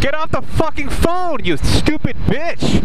Get off the fucking phone, you stupid bitch!